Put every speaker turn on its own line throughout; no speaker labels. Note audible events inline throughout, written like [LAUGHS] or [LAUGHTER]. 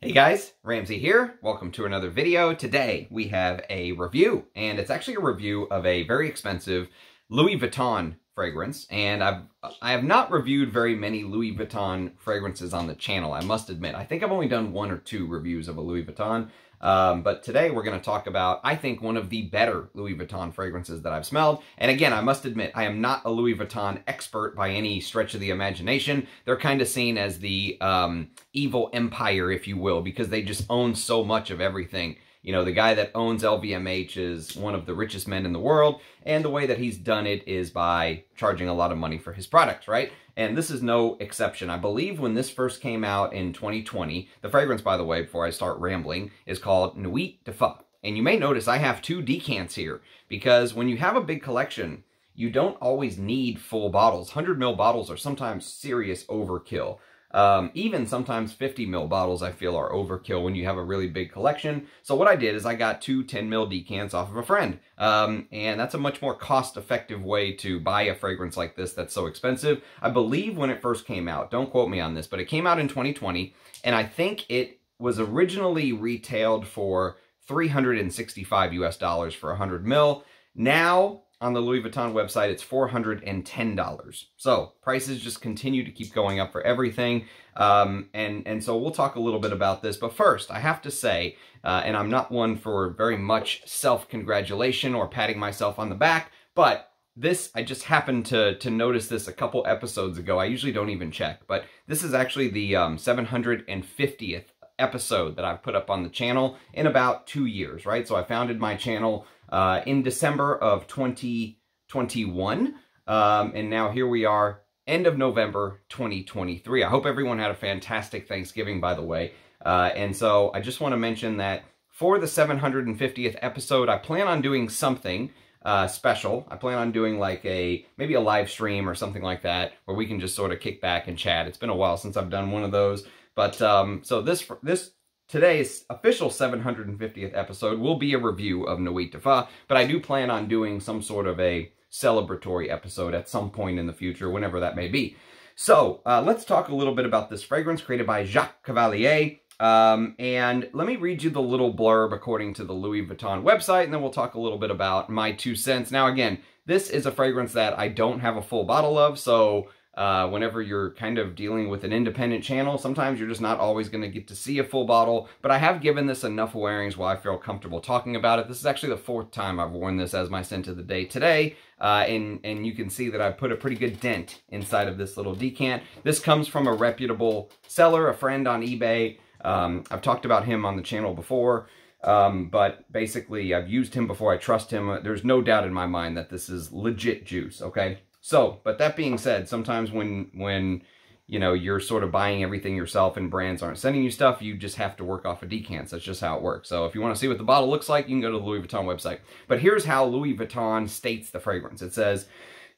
Hey guys, Ramsey here. Welcome to another video. Today we have a review, and it's actually a review of a very expensive Louis Vuitton fragrance. And I've I have not reviewed very many Louis Vuitton fragrances on the channel, I must admit. I think I've only done one or two reviews of a Louis Vuitton. Um, but today we're going to talk about, I think, one of the better Louis Vuitton fragrances that I've smelled. And again, I must admit, I am not a Louis Vuitton expert by any stretch of the imagination. They're kind of seen as the um, evil empire, if you will, because they just own so much of everything. You know, the guy that owns LVMH is one of the richest men in the world, and the way that he's done it is by charging a lot of money for his products, right? And this is no exception. I believe when this first came out in 2020, the fragrance, by the way, before I start rambling, is called Nuit de Feu. And you may notice I have two decants here, because when you have a big collection, you don't always need full bottles. 100 ml bottles are sometimes serious overkill. Um, even sometimes 50 mil bottles I feel are overkill when you have a really big collection. So what I did is I got two 10 mil decants off of a friend. Um, and that's a much more cost effective way to buy a fragrance like this that's so expensive. I believe when it first came out, don't quote me on this, but it came out in 2020 and I think it was originally retailed for 365 US dollars for 100 mil. Now on the Louis Vuitton website, it's $410. So prices just continue to keep going up for everything. Um, and, and so we'll talk a little bit about this. But first, I have to say, uh, and I'm not one for very much self-congratulation or patting myself on the back, but this, I just happened to, to notice this a couple episodes ago. I usually don't even check, but this is actually the um, 750th episode that I've put up on the channel in about two years, right? So I founded my channel uh, in December of 2021. Um, and now here we are, end of November 2023. I hope everyone had a fantastic Thanksgiving, by the way. Uh, and so I just want to mention that for the 750th episode, I plan on doing something uh, special. I plan on doing like a, maybe a live stream or something like that, where we can just sort of kick back and chat. It's been a while since I've done one of those. But um, so this this today's official 750th episode will be a review of Nuit Feu, but I do plan on doing some sort of a celebratory episode at some point in the future, whenever that may be. So uh, let's talk a little bit about this fragrance created by Jacques Cavallier. Um, and let me read you the little blurb according to the Louis Vuitton website, and then we'll talk a little bit about my two cents. Now, again, this is a fragrance that I don't have a full bottle of, so uh, whenever you're kind of dealing with an independent channel. Sometimes you're just not always going to get to see a full bottle, but I have given this enough wearings where I feel comfortable talking about it. This is actually the fourth time I've worn this as my scent of the day today, uh, and, and you can see that I've put a pretty good dent inside of this little decant. This comes from a reputable seller, a friend on eBay. Um, I've talked about him on the channel before. Um, but basically, I've used him before. I trust him. There's no doubt in my mind that this is legit juice, okay? So, but that being said, sometimes when, when, you know, you're sort of buying everything yourself and brands aren't sending you stuff, you just have to work off of decants. That's just how it works. So if you want to see what the bottle looks like, you can go to the Louis Vuitton website. But here's how Louis Vuitton states the fragrance. It says,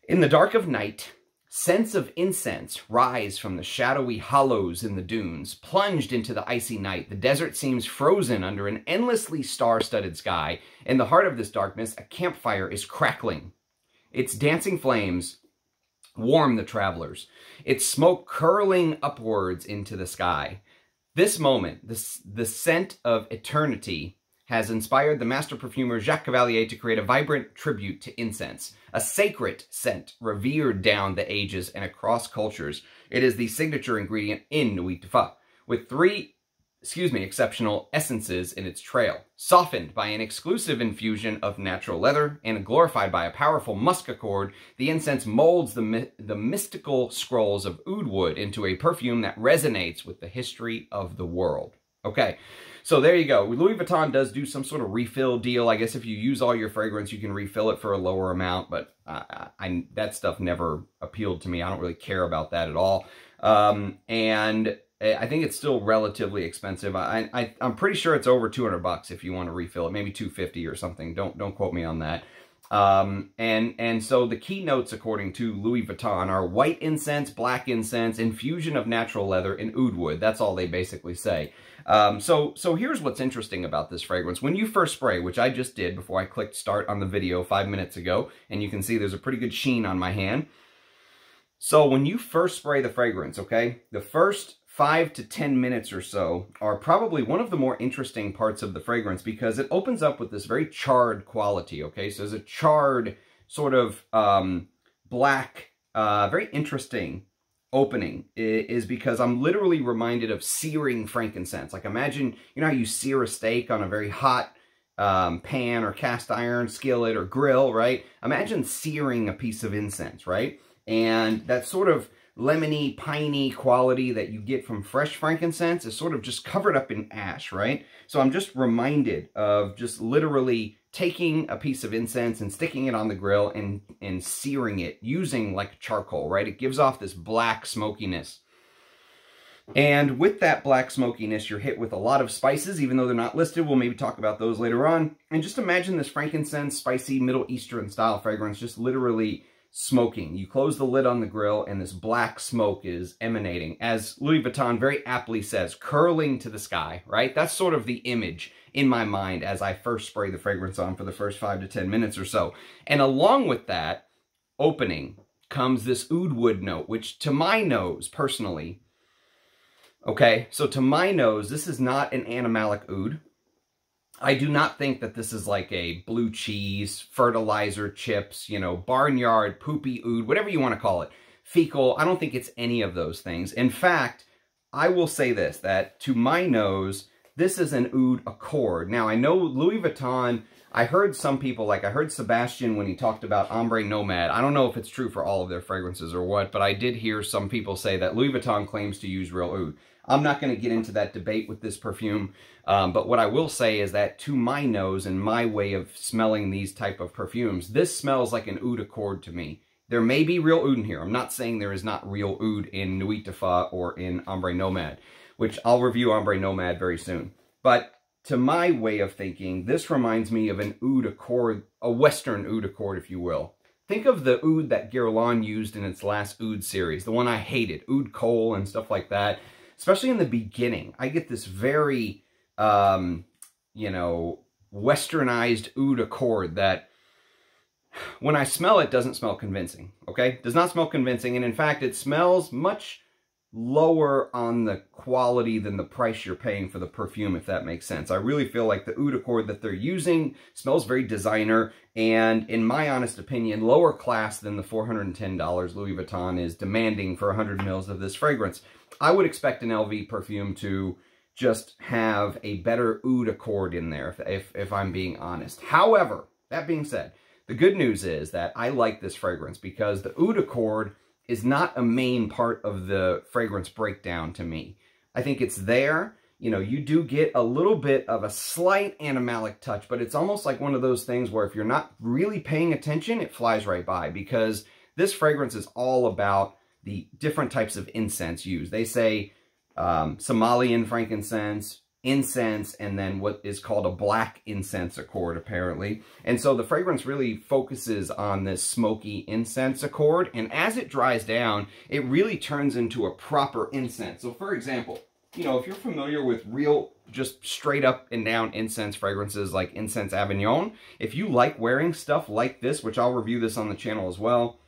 in the dark of night, Scents of incense rise from the shadowy hollows in the dunes. Plunged into the icy night, the desert seems frozen under an endlessly star-studded sky. In the heart of this darkness, a campfire is crackling. Its dancing flames warm the travelers, its smoke curling upwards into the sky. This moment, this, the scent of eternity, has inspired the master perfumer Jacques Cavallier to create a vibrant tribute to incense, a sacred scent revered down the ages and across cultures. It is the signature ingredient in Nuit de Feu. With three excuse me, exceptional essences in its trail, softened by an exclusive infusion of natural leather and glorified by a powerful musk accord, the incense molds the, the mystical scrolls of oud wood into a perfume that resonates with the history of the world. Okay, so there you go. Louis Vuitton does do some sort of refill deal. I guess if you use all your fragrance, you can refill it for a lower amount, but I, I, that stuff never appealed to me. I don't really care about that at all. Um, and I think it's still relatively expensive. I, I I'm pretty sure it's over 200 bucks if you want to refill it, maybe 250 or something. Don't don't quote me on that. Um, and and so the keynotes, according to Louis Vuitton, are white incense, black incense, infusion of natural leather, and oud wood. That's all they basically say. Um, so so here's what's interesting about this fragrance. When you first spray, which I just did before I clicked start on the video five minutes ago, and you can see there's a pretty good sheen on my hand. So when you first spray the fragrance, okay, the first five to 10 minutes or so are probably one of the more interesting parts of the fragrance because it opens up with this very charred quality, okay? So there's a charred sort of um, black, uh, very interesting opening is because I'm literally reminded of searing frankincense. Like imagine, you know how you sear a steak on a very hot um, pan or cast iron skillet or grill, right? Imagine searing a piece of incense, right? And that sort of lemony, piney quality that you get from fresh frankincense is sort of just covered up in ash, right? So I'm just reminded of just literally taking a piece of incense and sticking it on the grill and, and searing it using like charcoal, right? It gives off this black smokiness. And with that black smokiness, you're hit with a lot of spices, even though they're not listed. We'll maybe talk about those later on. And just imagine this frankincense, spicy, Middle Eastern style fragrance just literally smoking. You close the lid on the grill and this black smoke is emanating. As Louis Vuitton very aptly says, curling to the sky, right? That's sort of the image in my mind as I first spray the fragrance on for the first five to 10 minutes or so. And along with that opening comes this oud wood note, which to my nose, personally, okay, so to my nose, this is not an animalic oud. I do not think that this is like a blue cheese, fertilizer chips, you know, barnyard, poopy oud, whatever you want to call it. Fecal, I don't think it's any of those things. In fact, I will say this, that to my nose, this is an oud accord. Now, I know Louis Vuitton, I heard some people, like I heard Sebastian when he talked about Ombre Nomade. I don't know if it's true for all of their fragrances or what, but I did hear some people say that Louis Vuitton claims to use real oud. I'm not going to get into that debate with this perfume, um, but what I will say is that to my nose and my way of smelling these type of perfumes, this smells like an oud accord to me. There may be real oud in here. I'm not saying there is not real oud in Nuit de Feu or in Ombre Nomade, which I'll review Ombre Nomade very soon. But to my way of thinking, this reminds me of an oud accord, a Western oud accord, if you will. Think of the oud that Guerlain used in its last oud series, the one I hated, oud Cole and stuff like that especially in the beginning, I get this very, um, you know, westernized oud accord that when I smell it doesn't smell convincing, okay? Does not smell convincing, and in fact, it smells much lower on the quality than the price you're paying for the perfume, if that makes sense. I really feel like the oud accord that they're using smells very designer, and in my honest opinion, lower class than the $410 Louis Vuitton is demanding for 100 mils of this fragrance. I would expect an LV perfume to just have a better oud accord in there, if, if, if I'm being honest. However, that being said, the good news is that I like this fragrance because the oud accord is not a main part of the fragrance breakdown to me. I think it's there. You know, you do get a little bit of a slight animalic touch, but it's almost like one of those things where if you're not really paying attention, it flies right by because this fragrance is all about the different types of incense used. They say um, Somalian frankincense, incense, and then what is called a black incense accord, apparently. And so the fragrance really focuses on this smoky incense accord, and as it dries down, it really turns into a proper incense. So for example, you know, if you're familiar with real, just straight up and down incense fragrances like Incense Avignon, if you like wearing stuff like this, which I'll review this on the channel as well,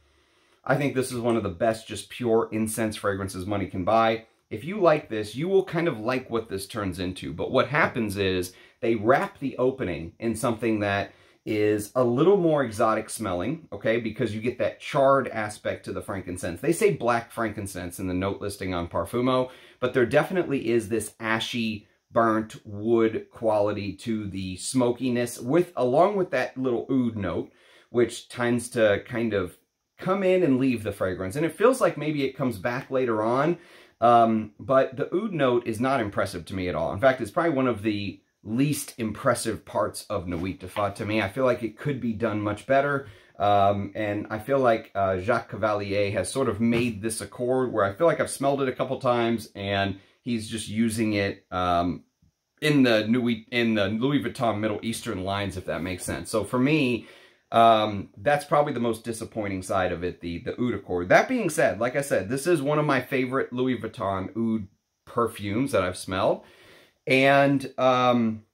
I think this is one of the best just pure incense fragrances money can buy. If you like this, you will kind of like what this turns into. But what happens is they wrap the opening in something that is a little more exotic smelling, okay, because you get that charred aspect to the frankincense. They say black frankincense in the note listing on Parfumo, but there definitely is this ashy, burnt wood quality to the smokiness with along with that little oud note, which tends to kind of come in and leave the fragrance. And it feels like maybe it comes back later on, um, but the oud note is not impressive to me at all. In fact, it's probably one of the least impressive parts of Nuit de Feu to me. I feel like it could be done much better. Um, and I feel like uh, Jacques Cavallier has sort of made this accord where I feel like I've smelled it a couple times and he's just using it um, in the Nuit, in the Louis Vuitton Middle Eastern lines, if that makes sense. So for me, um, that's probably the most disappointing side of it, the, the oud accord. That being said, like I said, this is one of my favorite Louis Vuitton oud perfumes that I've smelled. And, um,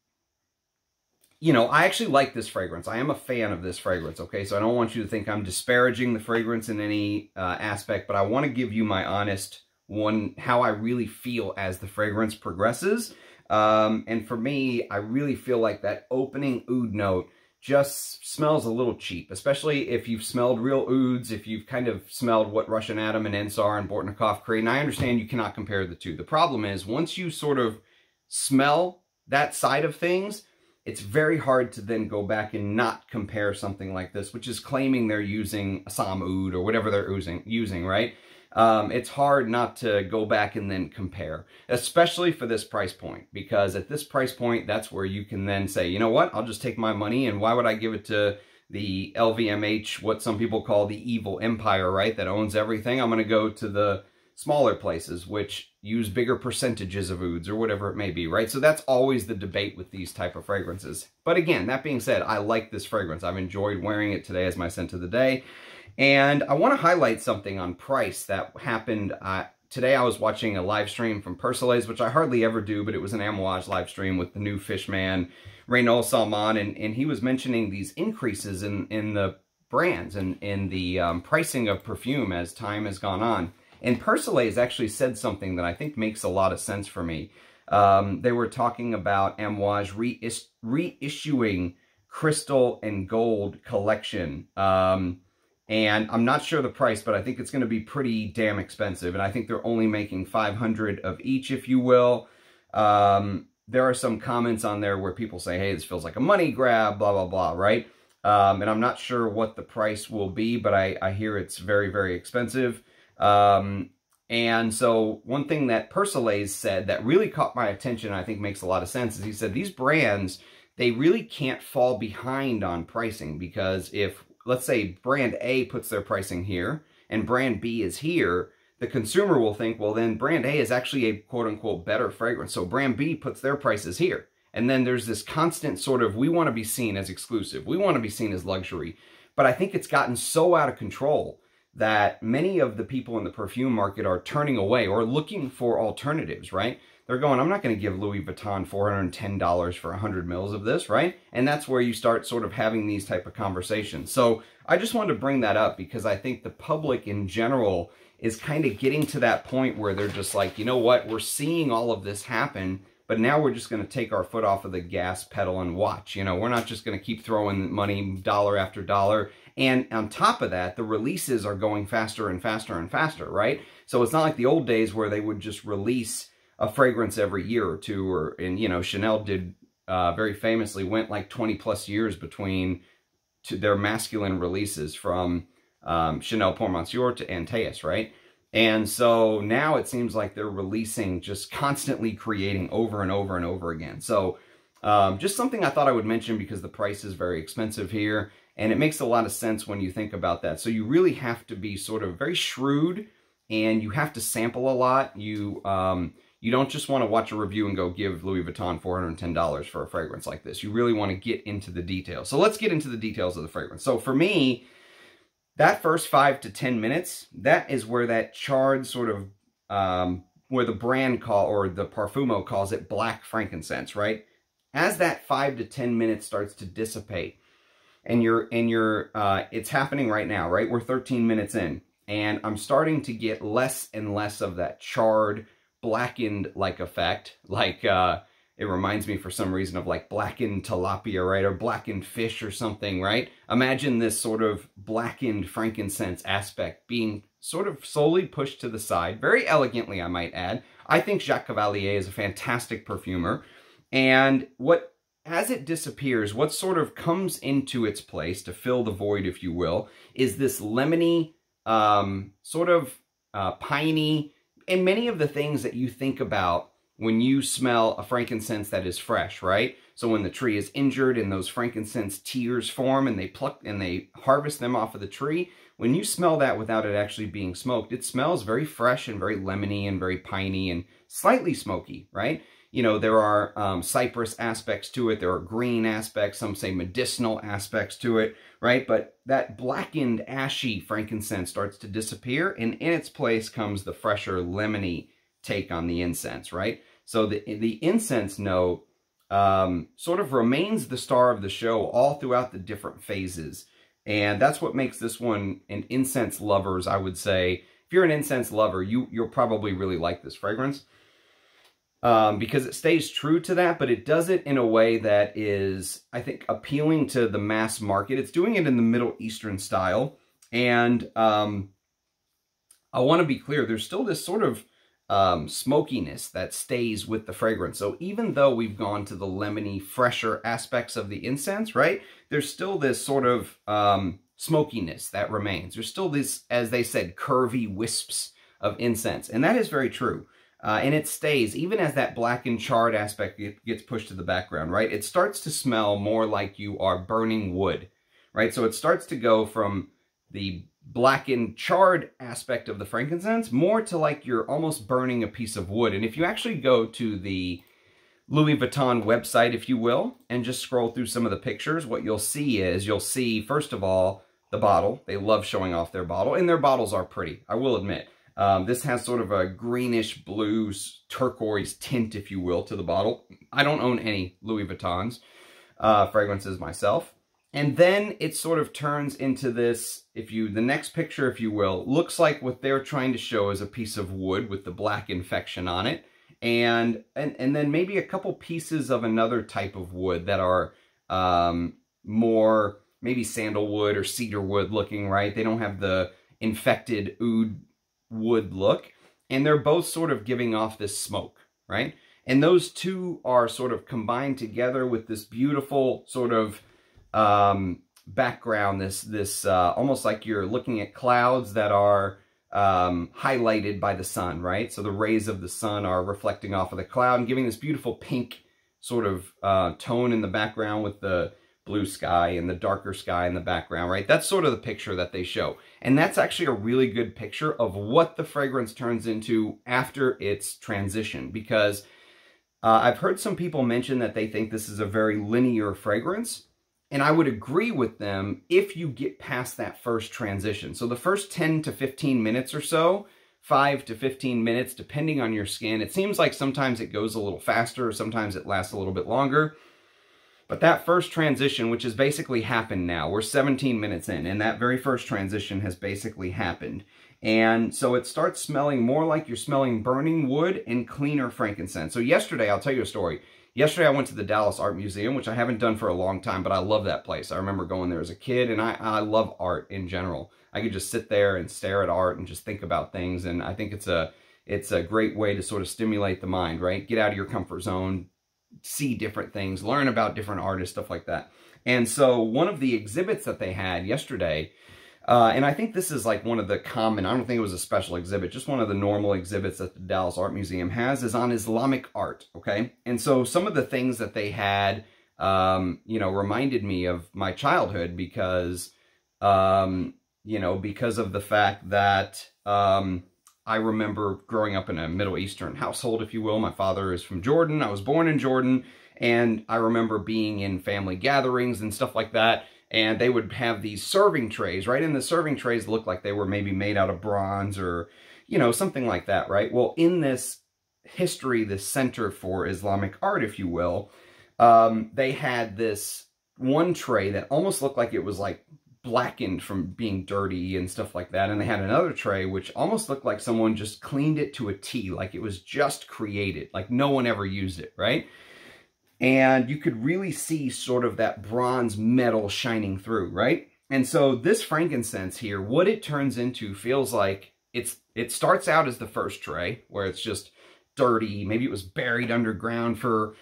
you know, I actually like this fragrance. I am a fan of this fragrance, okay? So I don't want you to think I'm disparaging the fragrance in any uh, aspect, but I want to give you my honest one how I really feel as the fragrance progresses. Um, and for me, I really feel like that opening oud note just smells a little cheap, especially if you've smelled real ouds, if you've kind of smelled what Russian Adam and Ensar and Bortnikoff create. And I understand you cannot compare the two. The problem is once you sort of smell that side of things, it's very hard to then go back and not compare something like this, which is claiming they're using Assam oud or whatever they're using, using right? Um, it's hard not to go back and then compare, especially for this price point, because at this price point, that's where you can then say, you know what, I'll just take my money and why would I give it to the LVMH, what some people call the evil empire, right, that owns everything. I'm going to go to the smaller places, which use bigger percentages of ouds or whatever it may be, right? So that's always the debate with these type of fragrances. But again, that being said, I like this fragrance. I've enjoyed wearing it today as my scent of the day. And I want to highlight something on price that happened. Uh, today I was watching a live stream from Persolaise, which I hardly ever do, but it was an Amouage live stream with the new Fishman, Renaud Salmon, and, and he was mentioning these increases in, in the brands and in the um, pricing of perfume as time has gone on. And Persolaise actually said something that I think makes a lot of sense for me. Um, they were talking about Amouage reis reissuing crystal and gold collection. Um, and I'm not sure the price, but I think it's going to be pretty damn expensive. And I think they're only making 500 of each, if you will. Um, there are some comments on there where people say, hey, this feels like a money grab, blah, blah, blah, right? Um, and I'm not sure what the price will be, but I, I hear it's very, very expensive. Um, and so one thing that Persolaise said that really caught my attention, I think makes a lot of sense, is he said these brands, they really can't fall behind on pricing because if let's say brand A puts their pricing here and brand B is here, the consumer will think, well, then brand A is actually a quote unquote better fragrance. So brand B puts their prices here. And then there's this constant sort of, we want to be seen as exclusive. We want to be seen as luxury. But I think it's gotten so out of control that many of the people in the perfume market are turning away or looking for alternatives, right? They're going, I'm not going to give Louis Vuitton $410 for 100 mils of this, right? And that's where you start sort of having these type of conversations. So I just wanted to bring that up because I think the public in general is kind of getting to that point where they're just like, you know what, we're seeing all of this happen, but now we're just going to take our foot off of the gas pedal and watch. You know, we're not just going to keep throwing money dollar after dollar. And on top of that, the releases are going faster and faster and faster, right? So it's not like the old days where they would just release a fragrance every year or two, or and you know Chanel did uh, very famously went like 20 plus years between to their masculine releases from um, Chanel Pour Monsieur to Antaeus, right? And so now it seems like they're releasing, just constantly creating over and over and over again. So um, just something I thought I would mention because the price is very expensive here. And it makes a lot of sense when you think about that. So you really have to be sort of very shrewd and you have to sample a lot. You, um, you don't just want to watch a review and go give Louis Vuitton $410 for a fragrance like this. You really want to get into the details. So let's get into the details of the fragrance. So for me, that first five to 10 minutes, that is where that charred sort of, um, where the brand call, or the Parfumo calls it black frankincense, right? As that five to 10 minutes starts to dissipate, and you're, and you're, uh, it's happening right now, right? We're 13 minutes in, and I'm starting to get less and less of that charred, blackened like effect. Like uh, it reminds me for some reason of like blackened tilapia, right? Or blackened fish or something, right? Imagine this sort of blackened frankincense aspect being sort of slowly pushed to the side, very elegantly, I might add. I think Jacques Cavallier is a fantastic perfumer. And what, as it disappears, what sort of comes into its place to fill the void, if you will, is this lemony, um, sort of uh, piney, and many of the things that you think about when you smell a frankincense that is fresh, right? So when the tree is injured and those frankincense tears form and they pluck and they harvest them off of the tree, when you smell that without it actually being smoked, it smells very fresh and very lemony and very piney and slightly smoky, right? You know, there are um, cypress aspects to it. There are green aspects. Some say medicinal aspects to it right? But that blackened, ashy frankincense starts to disappear, and in its place comes the fresher, lemony take on the incense, right? So the, the incense note um, sort of remains the star of the show all throughout the different phases. And that's what makes this one, an incense lovers, I would say, if you're an incense lover, you, you'll probably really like this fragrance um, because it stays true to that, but it does it in a way that is, I think, appealing to the mass market. It's doing it in the Middle Eastern style. And um, I want to be clear, there's still this sort of um, smokiness that stays with the fragrance. So even though we've gone to the lemony, fresher aspects of the incense, right, there's still this sort of um, smokiness that remains. There's still this, as they said, curvy wisps of incense. And that is very true. Uh, and it stays, even as that black and charred aspect gets pushed to the background, right? It starts to smell more like you are burning wood, right? So it starts to go from the blackened, charred aspect of the frankincense more to like you're almost burning a piece of wood. And if you actually go to the Louis Vuitton website, if you will, and just scroll through some of the pictures, what you'll see is you'll see, first of all, the bottle. They love showing off their bottle, and their bottles are pretty, I will admit. Um, this has sort of a greenish blue turquoise tint, if you will, to the bottle. I don't own any Louis Vuittons uh, fragrances myself. And then it sort of turns into this, if you, the next picture, if you will, looks like what they're trying to show is a piece of wood with the black infection on it. And, and, and then maybe a couple pieces of another type of wood that are um, more maybe sandalwood or cedar wood looking, right? They don't have the infected oud wood look. And they're both sort of giving off this smoke, right? And those two are sort of combined together with this beautiful sort of um, background, this, this uh, almost like you're looking at clouds that are um, highlighted by the sun, right? So the rays of the sun are reflecting off of the cloud and giving this beautiful pink sort of uh, tone in the background with the blue sky and the darker sky in the background, right? That's sort of the picture that they show. And that's actually a really good picture of what the fragrance turns into after its transition because uh, I've heard some people mention that they think this is a very linear fragrance. And I would agree with them if you get past that first transition. So the first 10 to 15 minutes or so, 5 to 15 minutes, depending on your skin. It seems like sometimes it goes a little faster, sometimes it lasts a little bit longer. But that first transition, which has basically happened now, we're 17 minutes in, and that very first transition has basically happened. And so it starts smelling more like you're smelling burning wood and cleaner frankincense. So yesterday, I'll tell you a story. Yesterday, I went to the Dallas Art Museum, which I haven't done for a long time, but I love that place. I remember going there as a kid, and I, I love art in general. I could just sit there and stare at art and just think about things, and I think it's a it's a great way to sort of stimulate the mind, right? Get out of your comfort zone, see different things, learn about different artists, stuff like that. And so one of the exhibits that they had yesterday, uh, and I think this is like one of the common, I don't think it was a special exhibit, just one of the normal exhibits that the Dallas Art Museum has is on Islamic art, okay? And so some of the things that they had, um, you know, reminded me of my childhood because, um, you know, because of the fact that, um, I remember growing up in a Middle Eastern household, if you will. My father is from Jordan. I was born in Jordan. And I remember being in family gatherings and stuff like that. And they would have these serving trays, right? And the serving trays looked like they were maybe made out of bronze or, you know, something like that, right? Well, in this history, this center for Islamic art, if you will, um, they had this one tray that almost looked like it was like blackened from being dirty and stuff like that. And they had another tray which almost looked like someone just cleaned it to a T, like it was just created, like no one ever used it, right? And you could really see sort of that bronze metal shining through, right? And so this frankincense here, what it turns into feels like it's it starts out as the first tray where it's just dirty. Maybe it was buried underground for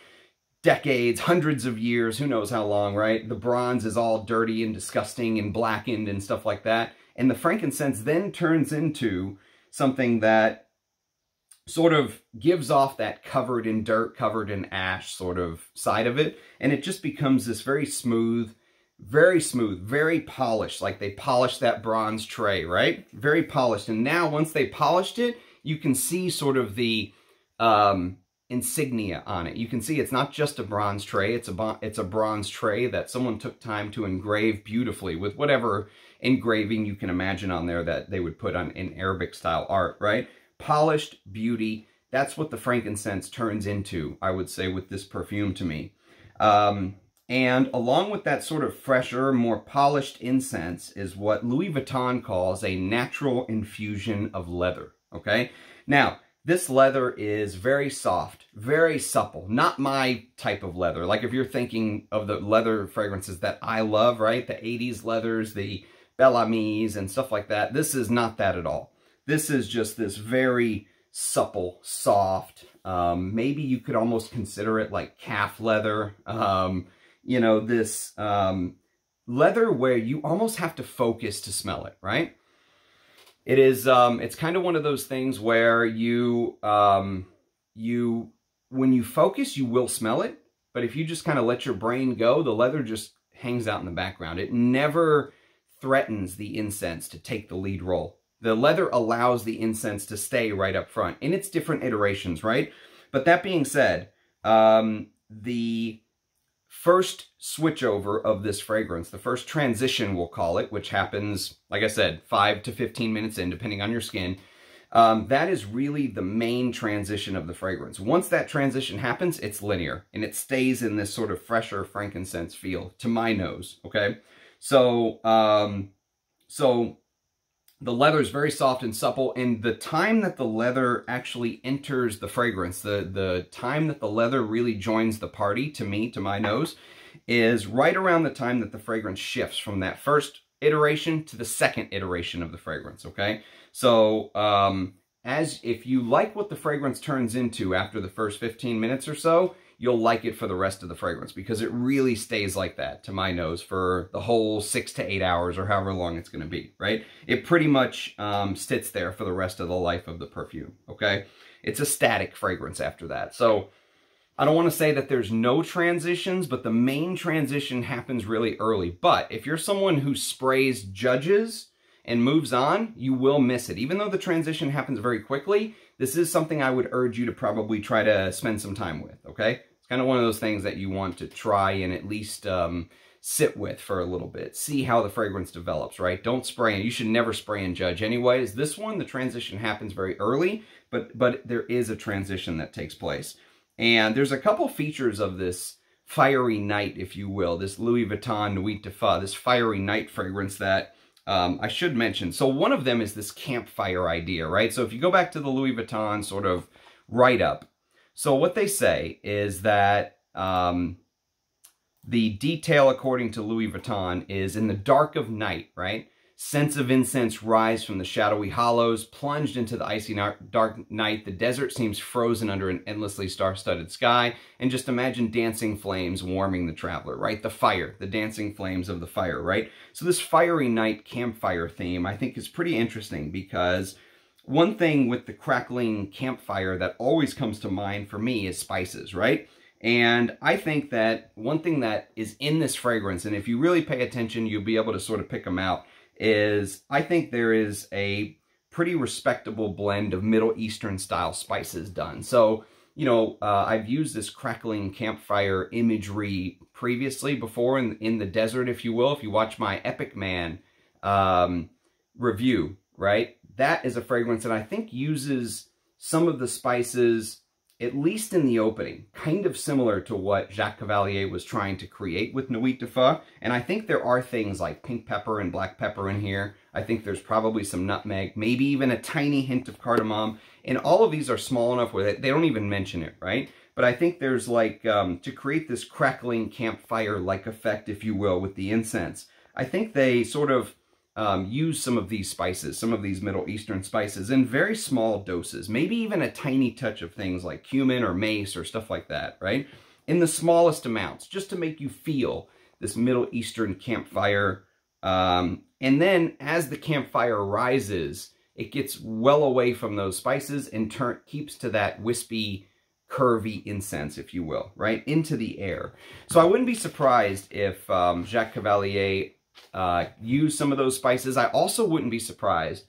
decades, hundreds of years, who knows how long, right? The bronze is all dirty and disgusting and blackened and stuff like that. And the frankincense then turns into something that sort of gives off that covered in dirt, covered in ash sort of side of it. And it just becomes this very smooth, very smooth, very polished, like they polished that bronze tray, right? Very polished. And now once they polished it, you can see sort of the, um, insignia on it. You can see it's not just a bronze tray, it's a, it's a bronze tray that someone took time to engrave beautifully with whatever engraving you can imagine on there that they would put on in Arabic style art, right? Polished beauty, that's what the frankincense turns into, I would say, with this perfume to me. Um, And along with that sort of fresher, more polished incense is what Louis Vuitton calls a natural infusion of leather, okay? Now, this leather is very soft, very supple, not my type of leather. Like if you're thinking of the leather fragrances that I love, right? The 80s leathers, the Bel Amis and stuff like that. This is not that at all. This is just this very supple, soft, um, maybe you could almost consider it like calf leather. Um, you know, this um, leather where you almost have to focus to smell it, right? It is, um, it's kind of one of those things where you, um, you, when you focus, you will smell it. But if you just kind of let your brain go, the leather just hangs out in the background. It never threatens the incense to take the lead role. The leather allows the incense to stay right up front in its different iterations, right? But that being said, um, the first switchover of this fragrance, the first transition we'll call it, which happens, like I said, 5 to 15 minutes in, depending on your skin, um, that is really the main transition of the fragrance. Once that transition happens, it's linear, and it stays in this sort of fresher frankincense feel, to my nose, okay? So, um, so the leather is very soft and supple, and the time that the leather actually enters the fragrance, the, the time that the leather really joins the party, to me, to my nose, is right around the time that the fragrance shifts from that first iteration to the second iteration of the fragrance, okay? So, um, as if you like what the fragrance turns into after the first 15 minutes or so, you'll like it for the rest of the fragrance because it really stays like that to my nose for the whole six to eight hours or however long it's going to be, right? It pretty much um, sits there for the rest of the life of the perfume, okay? It's a static fragrance after that. So I don't want to say that there's no transitions, but the main transition happens really early. But if you're someone who sprays judges and moves on, you will miss it. Even though the transition happens very quickly, this is something I would urge you to probably try to spend some time with, okay? It's kind of one of those things that you want to try and at least um, sit with for a little bit. See how the fragrance develops, right? Don't spray and you should never spray and judge anyways. This one, the transition happens very early, but, but there is a transition that takes place. And there's a couple features of this fiery night, if you will, this Louis Vuitton Nuit de Feu, this fiery night fragrance that um, I should mention. So one of them is this campfire idea, right? So if you go back to the Louis Vuitton sort of write-up, so what they say is that um, the detail, according to Louis Vuitton, is in the dark of night, right? Scents of incense rise from the shadowy hollows. Plunged into the icy dark night, the desert seems frozen under an endlessly star-studded sky. And just imagine dancing flames warming the traveler, right? The fire, the dancing flames of the fire, right? So this fiery night campfire theme, I think, is pretty interesting because one thing with the crackling campfire that always comes to mind for me is spices, right? And I think that one thing that is in this fragrance, and if you really pay attention, you'll be able to sort of pick them out, is I think there is a pretty respectable blend of Middle Eastern style spices done. So, you know, uh, I've used this crackling campfire imagery previously before in, in the desert, if you will. If you watch my Epic Man um, review, right? That is a fragrance that I think uses some of the spices at least in the opening, kind of similar to what Jacques Cavallier was trying to create with Nuit de. And I think there are things like pink pepper and black pepper in here. I think there's probably some nutmeg, maybe even a tiny hint of cardamom. And all of these are small enough where they, they don't even mention it, right? But I think there's like, um, to create this crackling campfire-like effect, if you will, with the incense, I think they sort of um, use some of these spices, some of these Middle Eastern spices in very small doses, maybe even a tiny touch of things like cumin or mace or stuff like that, right? In the smallest amounts, just to make you feel this Middle Eastern campfire. Um, and then as the campfire rises, it gets well away from those spices and turn keeps to that wispy, curvy incense, if you will, right? Into the air. So I wouldn't be surprised if um, Jacques Cavallier uh, use some of those spices. I also wouldn't be surprised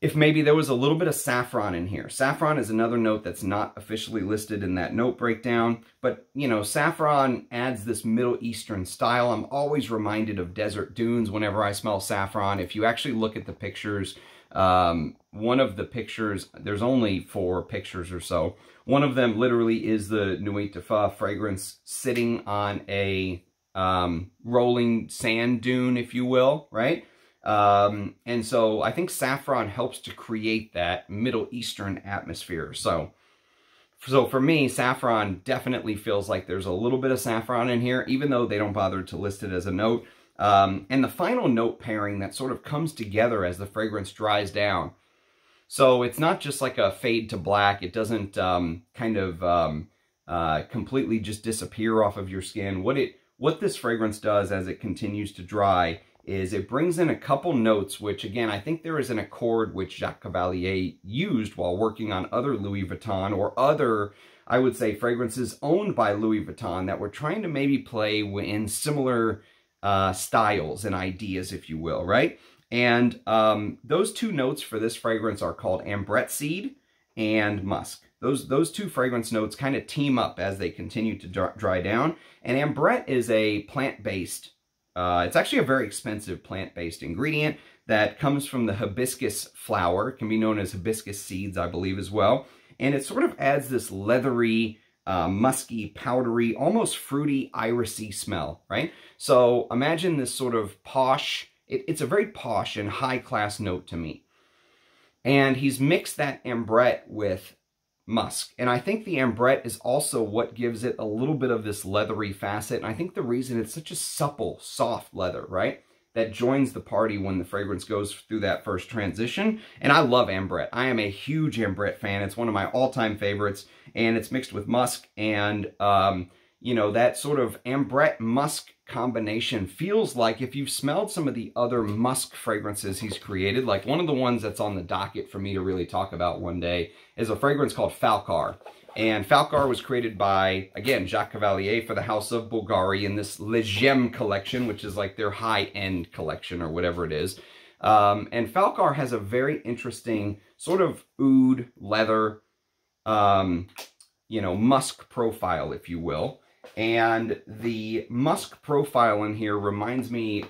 if maybe there was a little bit of saffron in here. Saffron is another note that's not officially listed in that note breakdown, but you know, saffron adds this Middle Eastern style. I'm always reminded of desert dunes whenever I smell saffron. If you actually look at the pictures Um, one of the pictures, there's only four pictures or so. One of them literally is the Nuit de Feu fragrance sitting on a um, rolling sand dune, if you will, right? Um, and so I think saffron helps to create that Middle Eastern atmosphere. So, so for me, saffron definitely feels like there's a little bit of saffron in here, even though they don't bother to list it as a note. Um, and the final note pairing that sort of comes together as the fragrance dries down. So it's not just like a fade to black. It doesn't um, kind of um, uh, completely just disappear off of your skin. What it what this fragrance does as it continues to dry is it brings in a couple notes, which again, I think there is an accord which Jacques Cavallier used while working on other Louis Vuitton or other, I would say, fragrances owned by Louis Vuitton that were trying to maybe play in similar uh, styles and ideas, if you will, right? And um, those two notes for this fragrance are called ambrette seed and musk. Those, those two fragrance notes kind of team up as they continue to dry down. And ambrette is a plant-based, uh, it's actually a very expensive plant-based ingredient that comes from the hibiscus flower. It can be known as hibiscus seeds, I believe, as well. And it sort of adds this leathery, uh, musky, powdery, almost fruity, irisy smell, right? So imagine this sort of posh, it, it's a very posh and high-class note to me. And he's mixed that ambrette with musk. And I think the ambrette is also what gives it a little bit of this leathery facet. And I think the reason it's such a supple, soft leather, right? That joins the party when the fragrance goes through that first transition. And I love ambrette. I am a huge ambrette fan. It's one of my all-time favorites. And it's mixed with musk. And, um, you know, that sort of ambrette musk combination feels like if you've smelled some of the other musk fragrances he's created, like one of the ones that's on the docket for me to really talk about one day is a fragrance called Falkar. And Falkar was created by, again, Jacques Cavallier for the House of Bulgari in this Le Gemme collection, which is like their high-end collection or whatever it is. Um, and Falkar has a very interesting sort of oud, leather, um, you know, musk profile, if you will. And the musk profile in here reminds me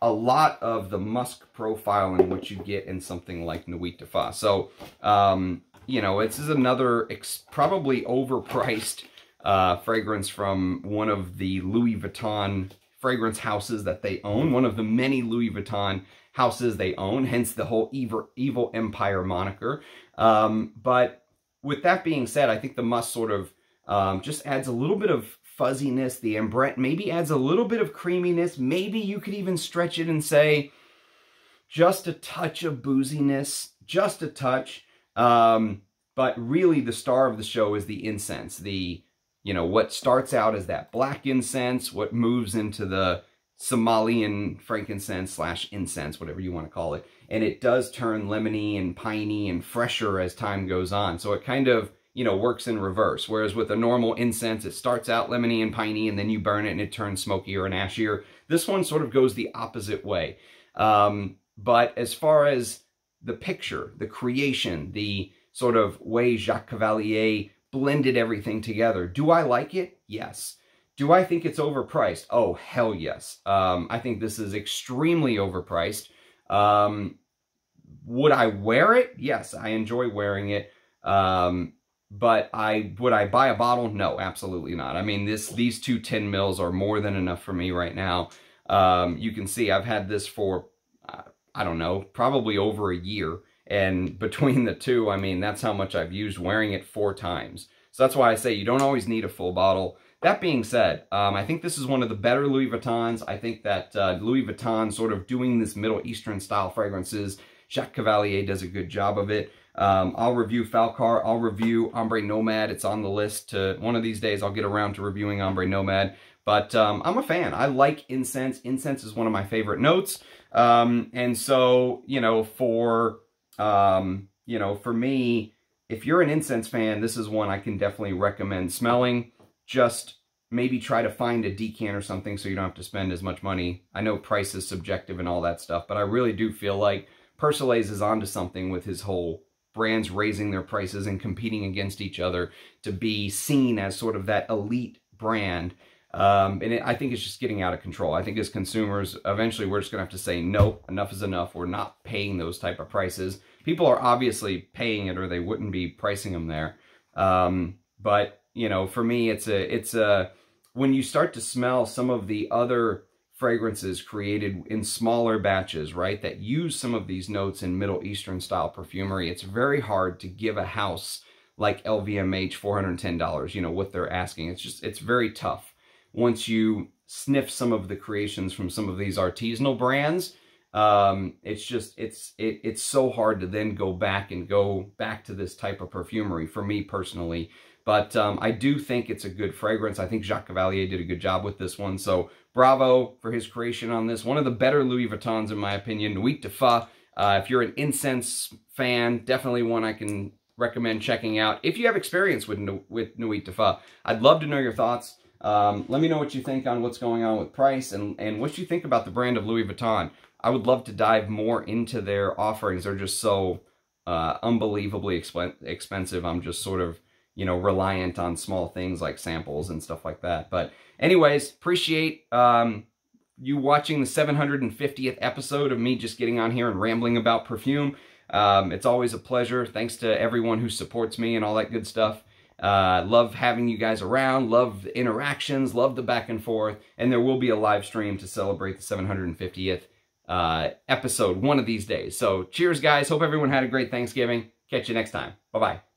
a lot of the musk profile in what you get in something like Nuit de Feu. So, um, you know, this is another probably overpriced uh, fragrance from one of the Louis Vuitton fragrance houses that they own, one of the many Louis Vuitton houses they own, hence the whole evil, evil empire moniker. Um, but with that being said, I think the musk sort of um, just adds a little bit of fuzziness. The ambrette maybe adds a little bit of creaminess. Maybe you could even stretch it and say just a touch of booziness, just a touch. Um, but really the star of the show is the incense. The, you know, what starts out as that black incense, what moves into the Somalian frankincense slash incense, whatever you want to call it. And it does turn lemony and piney and fresher as time goes on. So it kind of you know, works in reverse. Whereas with a normal incense, it starts out lemony and piney, and then you burn it and it turns smokier and ashier. This one sort of goes the opposite way. Um, but as far as the picture, the creation, the sort of way Jacques Cavallier blended everything together, do I like it? Yes. Do I think it's overpriced? Oh, hell yes. Um, I think this is extremely overpriced. Um, would I wear it? Yes, I enjoy wearing it. Um, but I would I buy a bottle? No, absolutely not. I mean, this these two 10 mils are more than enough for me right now. Um, you can see I've had this for, uh, I don't know, probably over a year. And [LAUGHS] between the two, I mean, that's how much I've used wearing it four times. So that's why I say you don't always need a full bottle. That being said, um, I think this is one of the better Louis Vuittons. I think that uh, Louis Vuitton sort of doing this Middle Eastern style fragrances, Jacques Cavallier does a good job of it. Um, I'll review Falkar. I'll review Ombre Nomade. It's on the list. To, one of these days, I'll get around to reviewing Ombre Nomade. But um, I'm a fan. I like incense. Incense is one of my favorite notes. Um, and so, you know, for, um, you know, for me, if you're an incense fan, this is one I can definitely recommend smelling. Just maybe try to find a decant or something so you don't have to spend as much money. I know price is subjective and all that stuff, but I really do feel like Persolaise is onto something with his whole brands raising their prices and competing against each other to be seen as sort of that elite brand. Um, and it, I think it's just getting out of control. I think as consumers, eventually we're just going to have to say, nope, enough is enough. We're not paying those type of prices. People are obviously paying it or they wouldn't be pricing them there. Um, but, you know, for me, it's a, it's a, when you start to smell some of the other fragrances created in smaller batches, right, that use some of these notes in Middle Eastern style perfumery, it's very hard to give a house like LVMH $410, you know, what they're asking. It's just, it's very tough. Once you sniff some of the creations from some of these artisanal brands, um, it's just, it's, it, it's so hard to then go back and go back to this type of perfumery for me personally. But um, I do think it's a good fragrance. I think Jacques Cavallier did a good job with this one. So bravo for his creation on this. One of the better Louis Vuittons, in my opinion. Nuit de Feu. Uh, if you're an incense fan, definitely one I can recommend checking out. If you have experience with, with Nuit de Feu, I'd love to know your thoughts. Um, let me know what you think on what's going on with price and, and what you think about the brand of Louis Vuitton. I would love to dive more into their offerings. They're just so uh, unbelievably exp expensive. I'm just sort of you know, reliant on small things like samples and stuff like that. But anyways, appreciate um, you watching the 750th episode of me just getting on here and rambling about perfume. Um, it's always a pleasure. Thanks to everyone who supports me and all that good stuff. Uh, love having you guys around, love interactions, love the back and forth, and there will be a live stream to celebrate the 750th uh, episode one of these days. So cheers, guys. Hope everyone had a great Thanksgiving. Catch you next time. Bye-bye.